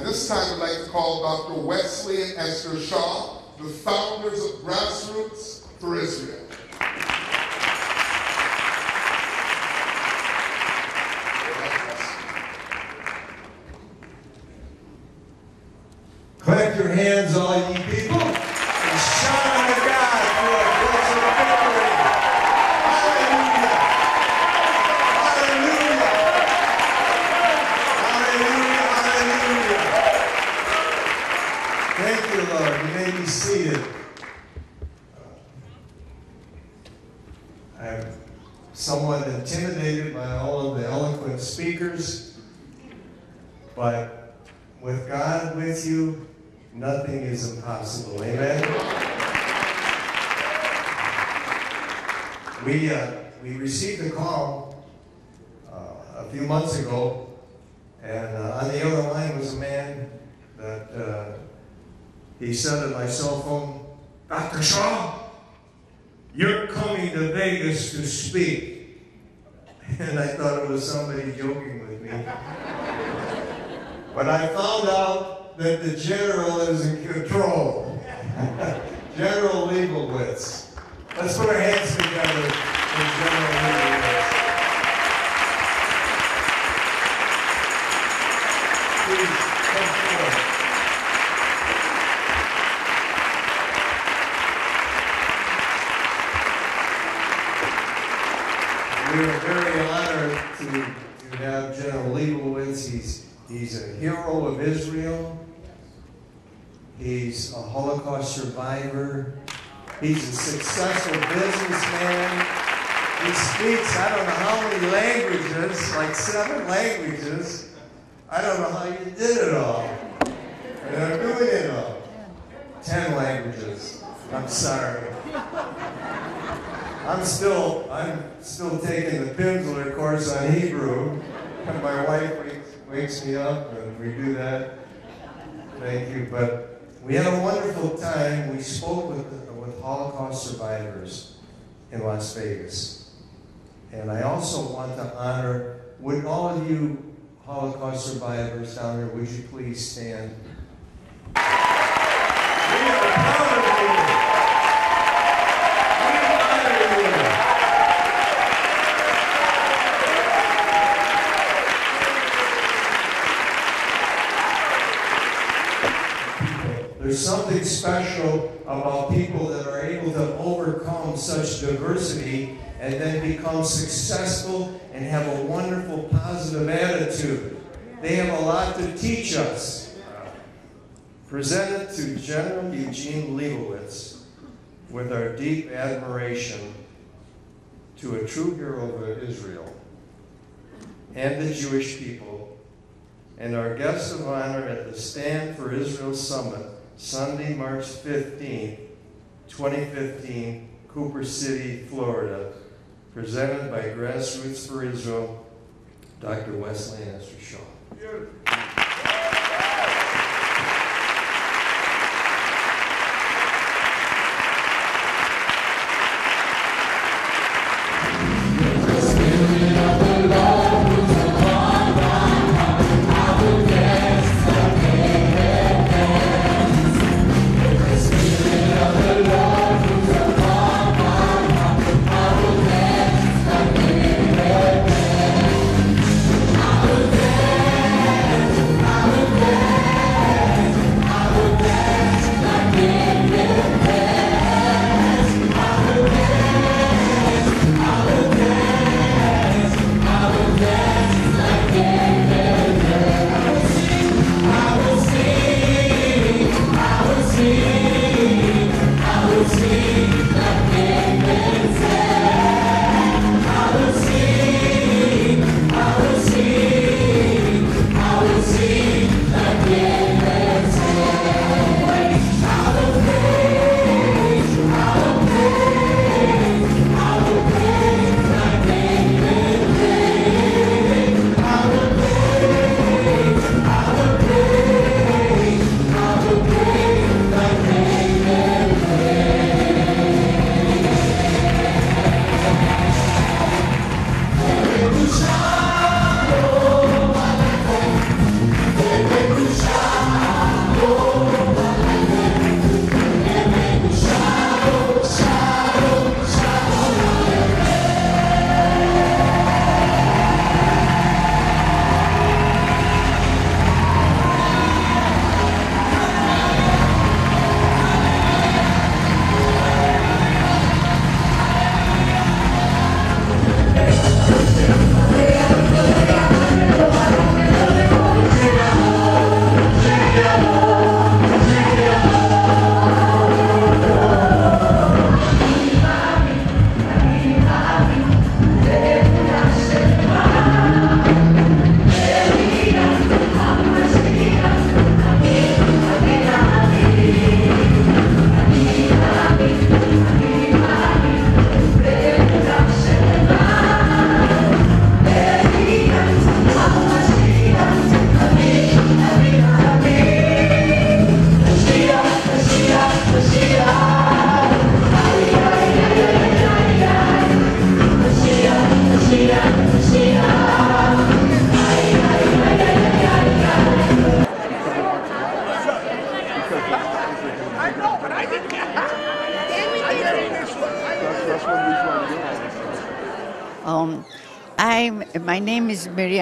this time, I'd like to call Dr. Wesley and Esther Shaw, the founders of Grassroots for Israel. Clap your hands, all ye people, and shout unto God for a blessed victory. Hallelujah. Hallelujah. Hallelujah. Hallelujah. Thank you, Lord. You may be seated. I'm somewhat intimidated by all of the eloquent speakers, but with God with you, nothing is impossible. Amen. We uh, we received a call uh, a few months ago, and uh, on the other line was a man that uh, he said on my cell phone, Dr. Shaw, you're coming to Vegas to speak. And I thought it was somebody joking with me. But I found out that the general is in control. General Leibowitz. Let's put our survivor. He's a successful businessman. He speaks, I don't know how many languages, like seven languages. I don't know how you did it all. And I'm doing it all. Ten languages. I'm sorry. I'm still, I'm still taking the Pimsleur course on Hebrew. My wife wakes, wakes me up and we do that. Thank you. But we had a wonderful time. We spoke with, with Holocaust survivors in Las Vegas. And I also want to honor, would all of you Holocaust survivors down there, would you please stand? We are proud of you. Special about people that are able to overcome such diversity and then become successful and have a wonderful positive attitude. They have a lot to teach us. Presented to General Eugene Leibowitz with our deep admiration to a true hero of Israel and the Jewish people, and our guest of honor at the Stand for Israel Summit, Sunday, March 15th, 2015, Cooper City, Florida, presented by Grassroots for Israel, Dr. Wesley Esther Shaw.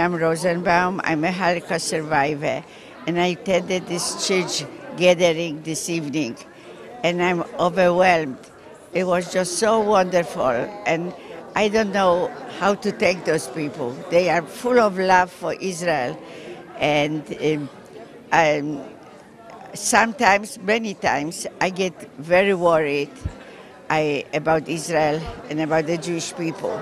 Miriam Rosenbaum. I'm a Holocaust survivor, and I attended this church gathering this evening, and I'm overwhelmed. It was just so wonderful, and I don't know how to thank those people. They are full of love for Israel, and um, I'm, sometimes, many times, I get very worried I, about Israel and about the Jewish people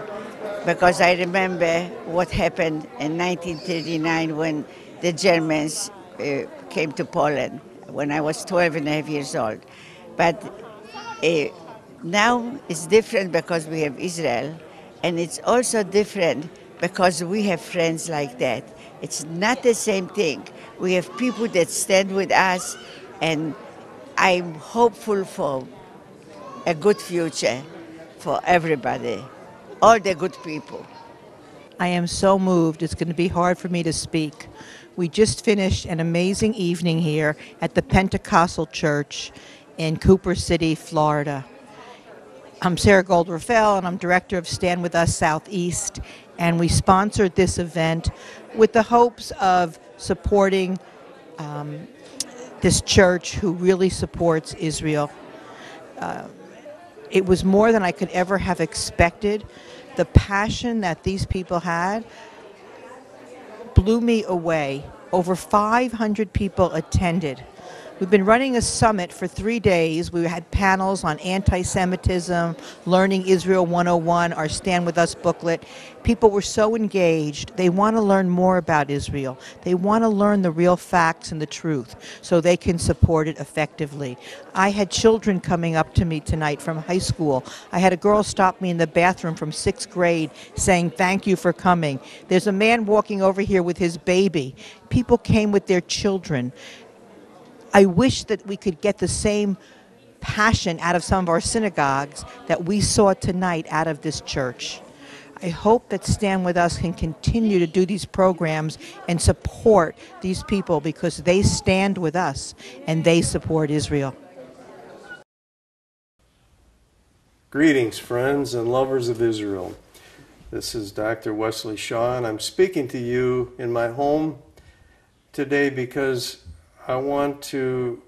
because I remember what happened in 1939 when the Germans uh, came to Poland when I was 12 and a half years old. But uh, now it's different because we have Israel, and it's also different because we have friends like that. It's not the same thing. We have people that stand with us, and I'm hopeful for a good future for everybody, all the good people. I am so moved. It's going to be hard for me to speak. We just finished an amazing evening here at the Pentecostal Church in Cooper City, Florida. I'm Sarah Gold and I'm director of Stand With Us Southeast. And we sponsored this event with the hopes of supporting um, this church who really supports Israel. Uh, it was more than I could ever have expected. The passion that these people had blew me away. Over 500 people attended. We've been running a summit for three days. We had panels on anti Semitism, Learning Israel 101, our Stand With Us booklet. People were so engaged. They want to learn more about Israel. They want to learn the real facts and the truth so they can support it effectively. I had children coming up to me tonight from high school. I had a girl stop me in the bathroom from sixth grade saying, Thank you for coming. There's a man walking over here with his baby. People came with their children. I wish that we could get the same passion out of some of our synagogues that we saw tonight out of this church. I hope that Stand With Us can continue to do these programs and support these people because they stand with us and they support Israel. Greetings, friends and lovers of Israel. This is Dr. Wesley Shaw, and I'm speaking to you in my home today because I want to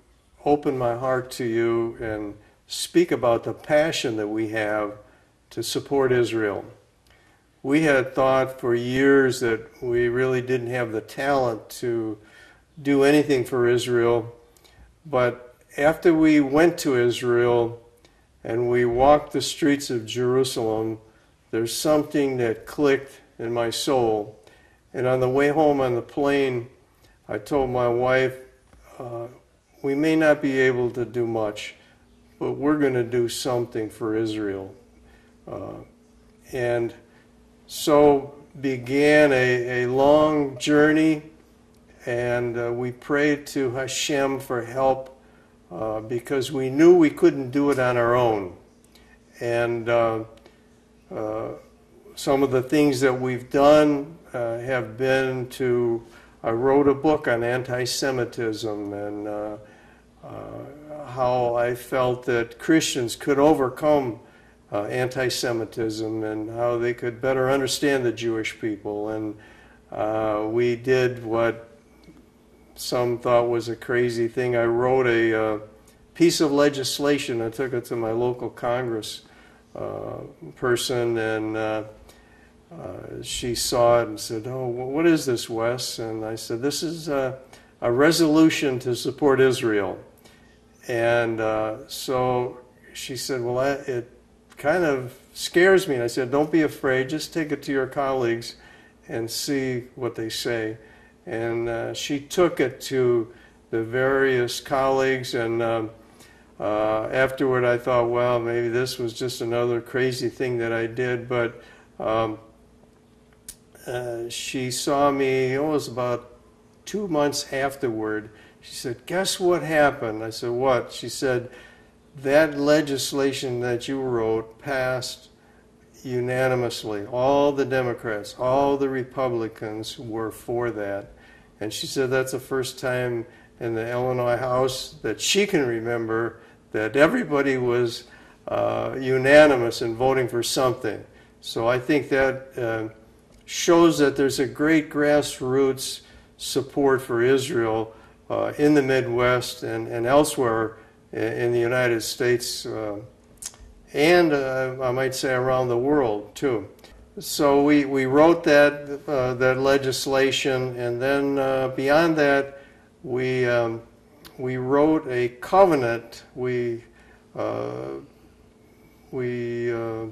open my heart to you and speak about the passion that we have to support Israel. We had thought for years that we really didn't have the talent to do anything for Israel, but after we went to Israel and we walked the streets of Jerusalem, there's something that clicked in my soul. And on the way home on the plane, I told my wife, uh, we may not be able to do much, but we're going to do something for Israel. Uh, and so began a, a long journey, and uh, we prayed to Hashem for help uh, because we knew we couldn't do it on our own. And uh, some of the things that we've done have been to I wrote a book on anti Semitism and uh, uh, how I felt that Christians could overcome uh, anti Semitism and how they could better understand the Jewish people. And uh, we did what some thought was a crazy thing. I wrote a uh, piece of legislation, I took it to my local Congress uh, person, and uh, she saw it and said, Oh, what is this, Wes? And I said, This is a, a resolution to support Israel. And uh, so she said, Well, I, it kind of scares me. And I said, Don't be afraid, just take it to your colleagues and see what they say. And uh, she took it to the various colleagues and um, uh, afterward I thought, well, maybe this was just another crazy thing that I did, but um, uh, she saw me, it was about two months afterward. She said, Guess what happened? I said, What? She said, That legislation that you wrote passed unanimously. All the Democrats, all the Republicans were for that. And she said that's the first time in the Illinois House that she can remember that everybody was uh, unanimous in voting for something. So I think that uh, shows that there's a great grassroots support for Israel uh, in the Midwest and, and elsewhere in the United States uh, and uh, I might say around the world too. So we, we wrote that, uh, that legislation, and then uh, beyond that, we, um, we wrote a covenant. We, uh, we uh,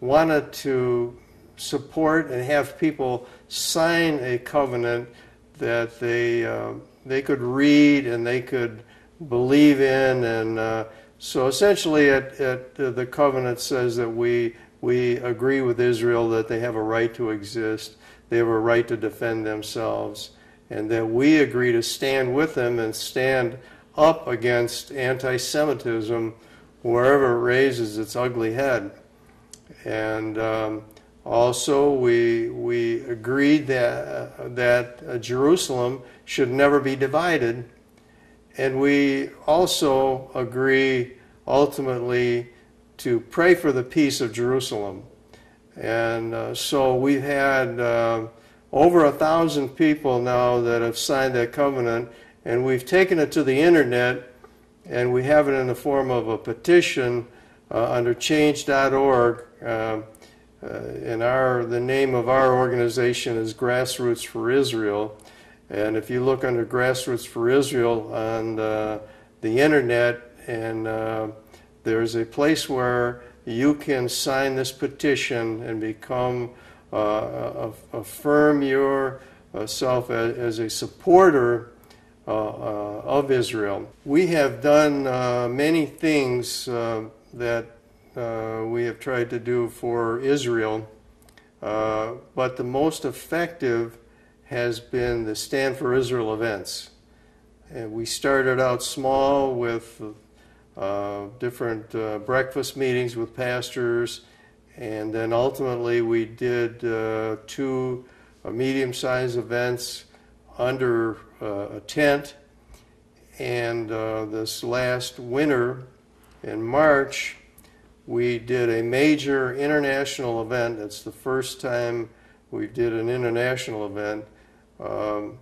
wanted to support and have people sign a covenant that they, uh, they could read and they could believe in. And uh, so essentially, it, it, the covenant says that we, we agree with Israel that they have a right to exist, they have a right to defend themselves, and that we agree to stand with them and stand up against anti Semitism wherever it raises its ugly head. And um, also, we, we agreed that, that uh, Jerusalem should never be divided. And we also agree ultimately to pray for the peace of Jerusalem. And uh, so we've had uh, over a thousand people now that have signed that covenant, and we've taken it to the internet, and we have it in the form of a petition uh, under change.org. Uh, and our the name of our organization is Grassroots for Israel. And if you look under Grassroots for Israel on uh, the internet and uh, there's a place where you can sign this petition and become, uh, affirm yourself as, as a supporter uh, uh, of Israel. We have done uh, many things that we have tried to do for Israel, but the most effective has been the Stand for Israel events. And we started out small with uh, different uh, breakfast meetings with pastors, and then ultimately we did uh, two uh, medium-sized events under uh, a tent. And this last winter, in March, we did a major international event. It's the first time we did an international event. Um,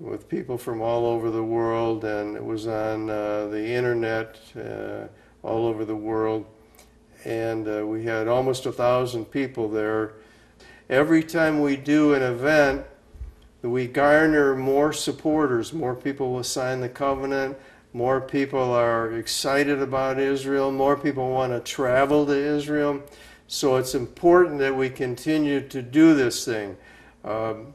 with people from all over the world, and it was on uh, the internet uh, all over the world. And uh, we had almost a thousand people there. Every time we do an event, we garner more supporters. More people will sign the covenant. More people are excited about Israel. More people want to travel to Israel. So it's important that we continue to do this thing. Um,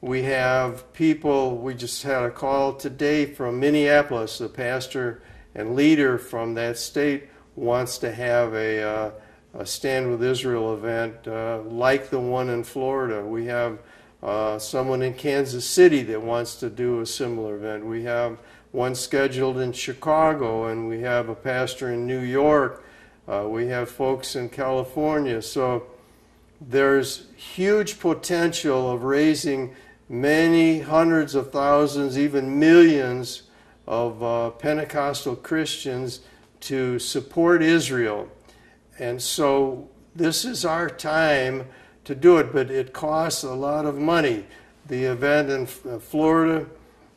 we have people, we just had a call today from Minneapolis. The pastor and leader from that state wants to have a, uh, a Stand with Israel event uh, like the one in Florida. We have uh, someone in Kansas City that wants to do a similar event. We have one scheduled in Chicago, and we have a pastor in New York. Uh, we have folks in California. So there's huge potential of raising many hundreds of thousands, even millions of uh, Pentecostal Christians to support Israel. And so this is our time to do it, but it costs a lot of money. The event in uh, Florida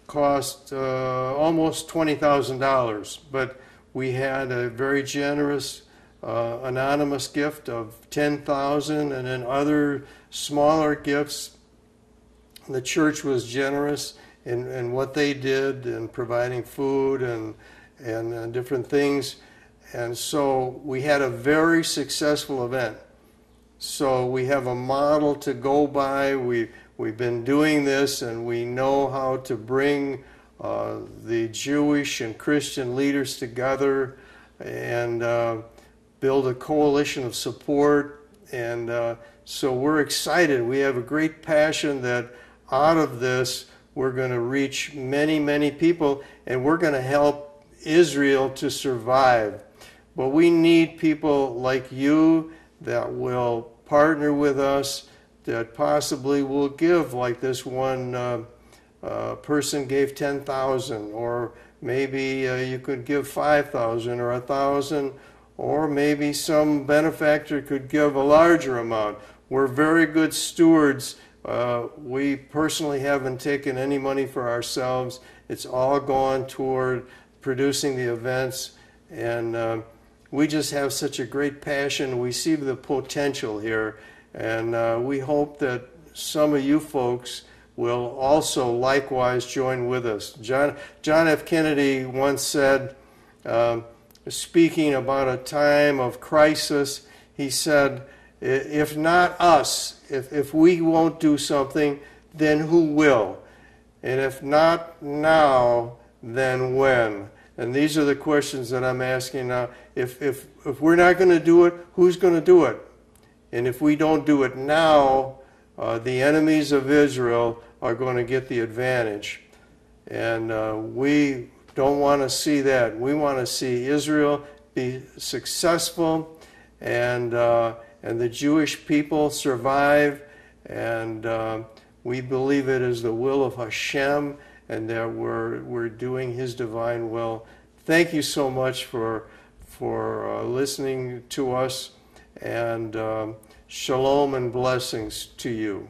cost uh, almost $20,000, but we had a very generous uh, anonymous gift of 10,000 and then other smaller gifts the church was generous in, in what they did in providing food and, and uh, different things. And so we had a very successful event. So we have a model to go by. We, we've been doing this and we know how to bring uh, the Jewish and Christian leaders together and uh, build a coalition of support. And uh, so we're excited. We have a great passion that out of this, we're going to reach many, many people, and we're going to help Israel to survive. But we need people like you that will partner with us, that possibly will give, like this one uh, uh, person gave 10,000, or maybe uh, you could give 5,000 or a 1,000 or maybe some benefactor could give a larger amount. We're very good stewards. Uh, we personally haven't taken any money for ourselves. It's all gone toward producing the events, and uh, we just have such a great passion. We see the potential here, and uh, we hope that some of you folks will also likewise join with us. John, John F. Kennedy once said, um, speaking about a time of crisis, he said, if not us, if, if we won't do something, then who will? And if not now, then when? And these are the questions that I'm asking now. If, if, if we're not going to do it, who's going to do it? And if we don't do it now, uh, the enemies of Israel are going to get the advantage. And uh, we don't want to see that. We want to see Israel be successful and, uh, and the Jewish people survive. And uh, we believe it is the will of Hashem and that we're, we're doing His divine will. Thank you so much for, for uh, listening to us. And um, shalom and blessings to you.